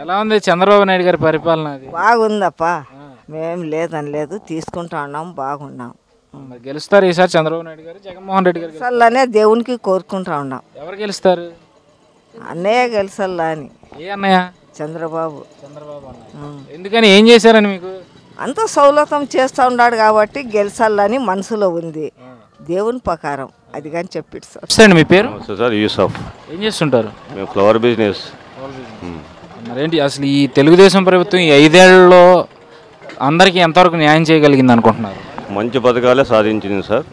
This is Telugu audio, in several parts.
ఎలా ఉంది చంద్రబాబు నాయుడు గారి పరిపాలన అది? బాగుందప్ప. మేం లేదని లేదు తీసుకుంటా ఉన్నాం బాగున్నాం. మరి గెలుస్తారు ఈసారి చంద్రబాబు నాయుడు గారు జగన్మోహన్ రెడ్డి గారు గెలుస్తారు. అసలనే దేవునికి కోరుకుంటా ఉన్నాం. ఎవరు గెలుస్తారు? అన్నయ్య గెలిసల్లా అని. ఏ అన్నయ్య? చంద్రబాబు. చంద్రబాబు అన్నయ్య. ఎందుకని ఏం చేశారని మీకు? అంత సౌలతం చేస్తూ ఉన్నాడు కాబట్టి గెలిచాలని మనసులో ఉంది. దేవుని ప్రకారం. అది కానీ చెప్పిడు సార్. మీ పేరు? సార్ యూసఫ్. ఏం చేస్తుంటారు? మేము ఫ్లవర్ బిజినెస్. మరేంటి? అసలు ఈ తెలుగుదేశం ప్రభుత్వం ఈ ఐదేళ్ళలో అందరికీ ఎంతవరకు న్యాయం చేయగలిగింది అనుకుంటున్నారు? మంచి పథకాలే సాధించింది సార్.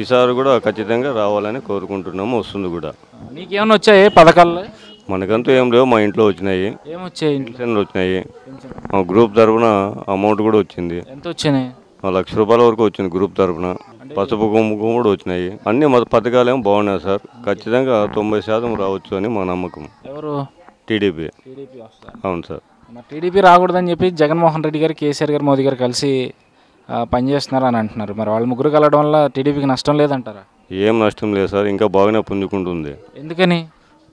ఈసారి కూడా ఖచ్చితంగా రావాలని కోరుకుంటున్నాము వస్తుంది కూడా. మీకేమైనా వచ్చాయి పథకాలు మనకంతూ ఏం లేవు మా ఇంట్లో వచ్చినాయి. ఏమొచ్చాయి ఇంట్లో? పెన్షన్లు వచ్చినాయి. మా గ్రూప్ తరపున అమౌంట్ కూడా వచ్చింది. ఎంత వచ్చినాయి ఆ లక్ష రూపాయల వరకు వచ్చింది గ్రూప్ తరపున. పసుపు కుంకుమ కూడా వచ్చినాయి. అన్ని మన పథకాలు ఏమో బాగున్నాయి సార్. ఖచ్చితంగా తొంభై శాతం రావచ్చు అని మా నమ్మకం. ఎవరు? టీడీపీ. టీడీపీ వస్తారు అవును సార్. మరి టీడీపీ రాకూడదని చెప్పి జగన్మోహన్ రెడ్డి గారు కేసీఆర్ గారు మోదీ గారు కలిసి ఆ, పనిచేస్తున్నారు అని అంటున్నారు. మరి వాళ్ళ ముగ్గురు కలవడం వల్ల టీడీపీకి నష్టం లేదంటారా? ఏం నష్టం లేదు సార్. ఇంకా బాగానే పుంజుకుంటుంది. ఎందుకని?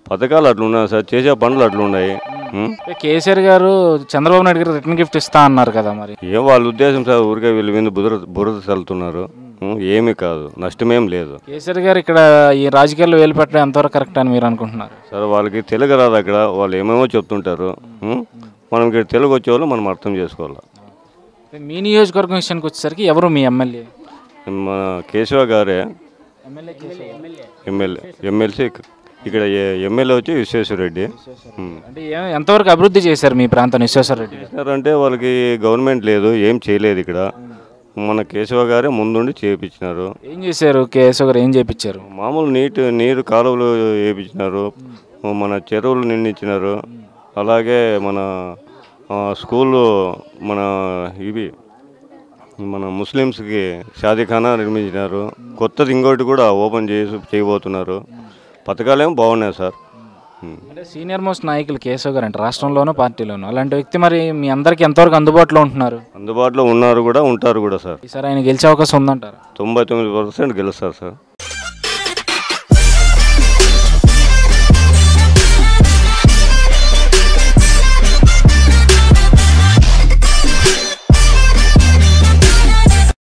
పథకాలు అట్లున్నాయి సార్. చేసే పనులు అట్లున్నాయి. ఉం? కేసీఆర్ గారు చంద్రబాబు నాయుడు గారు రిటర్న్ గిఫ్ట్ ఇస్తా అన్నారు కదా మరి. ఏం వాళ్ళ ఉద్దేశం సార్? ఊరికే వీళ్ళు మీద బురద బురద చల్లుతున్నారు. ఏమీ కాదు. నష్టమేం లేదు. కేసీఆర్ గారు ఇక్కడ ఈ రాజకీయాల్లో వేలు పెట్టడం ఎంతవరకు కరెక్ట్ అని మీరు అనుకుంటున్నారు? సరే వాళ్ళకి తెలుగు రాదు అక్కడ. వాళ్ళు ఏమేమో చెప్తుంటారు. ఉం? మనం ఇక్కడ తెలుగు వచ్చేవాళ్ళు మనం అర్థం చేసుకోవాలి? మీ నియోజకవర్గం విషయానికి వచ్చేసరికి ఎవరు మీ ఎమ్మెల్యే? మన కేశవ గారే. ఎమ్మెల్యే ఎమ్మెల్సీ ఇక్కడ ఎమ్మెల్యే వచ్చి విశ్వేశ్వరరెడ్డి ఉం. అంటే ఏ- ఎంతవరకు అభివృద్ధి చేశారు మీ ప్రాంతం విశ్వేశ్వర రెడ్డి? అంటే వాళ్ళకి గవర్నమెంట్ లేదు ఏం చేయలేదు ఇక్కడ. మన కేశవ గారే ముందుండి చేయించినారు ఏం చేశారు? కేశవ్ గారు ఏం చేయించారు మామూలు నీటి నీరు కాలువలు వేయించినారు మన చెరువులు నిండించినారు. అలాగే మన స్కూళ్ళు మన ఇవి మన ముస్లిమ్స్కి షాదీఖానా నిర్మించినారు. కొత్తది ఇంకోటి కూడా ఓపెన్ చేసి చేయబోతున్నారు. పథకాలేమో బాగున్నాయి సార్. అంటే సీనియర్ మోస్ట్ నాయకులు కేశవ్ గారు అంటే రాష్ట్రంలోనూ పార్టీలోనూ? అలాంటి వ్యక్తి మరి మీ అందరికి ఎంతవరకు అందుబాటులో ఉంటున్నారు? అందుబాటులో ఉన్నారు కూడా ఉంటారు కూడా సార్. ఈసారి ఆయన గెలిచే అవకాశం ఉందంటారా? తొంభై తొమ్మిది పర్సెంట్ గెలుస్తారు సార్.